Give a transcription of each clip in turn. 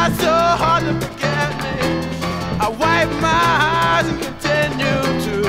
tried so hard to forget me. I wipe my eyes and continue to.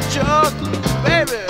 Clue, baby.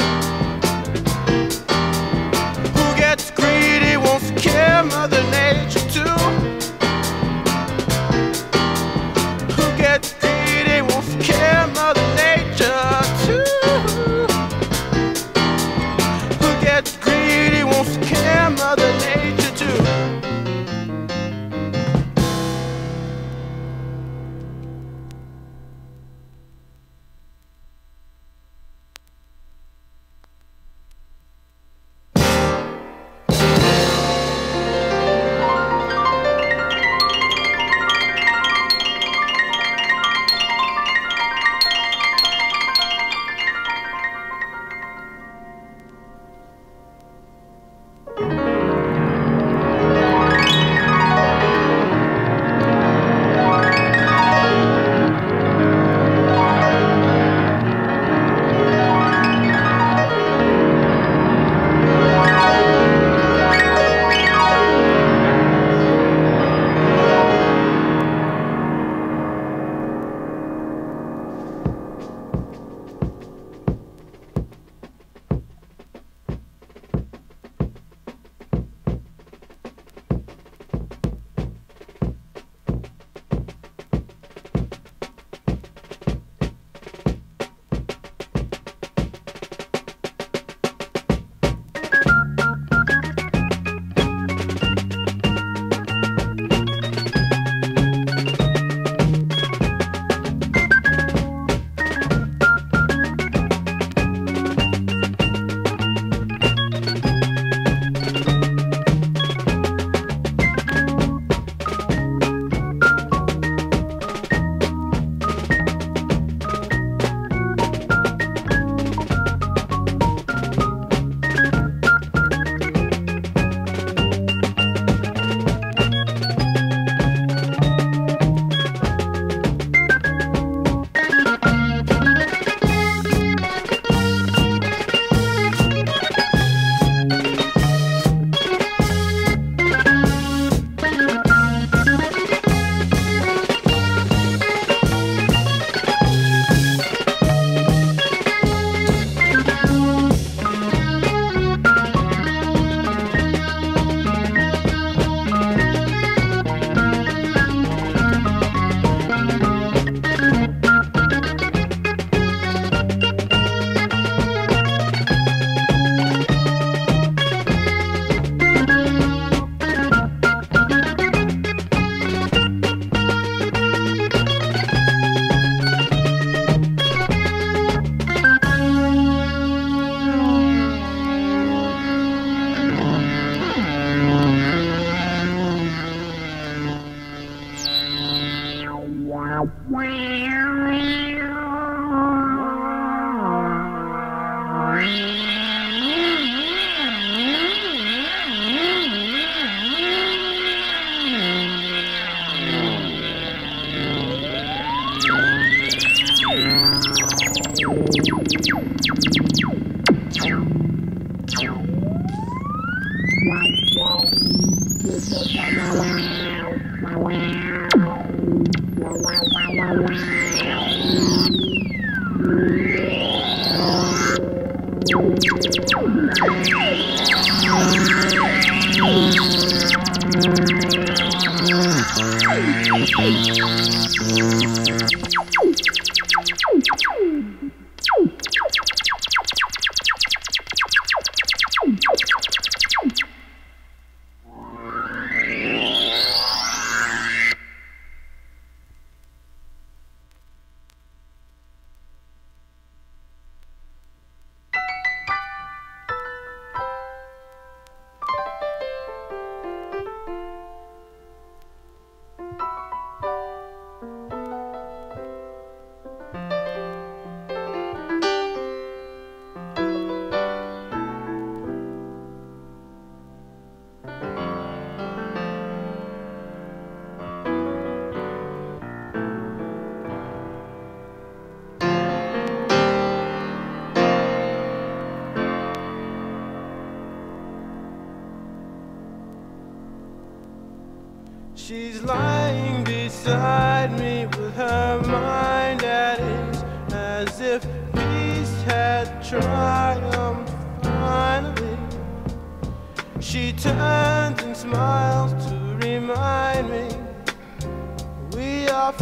Wow.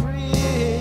Free.